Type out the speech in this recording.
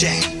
shame.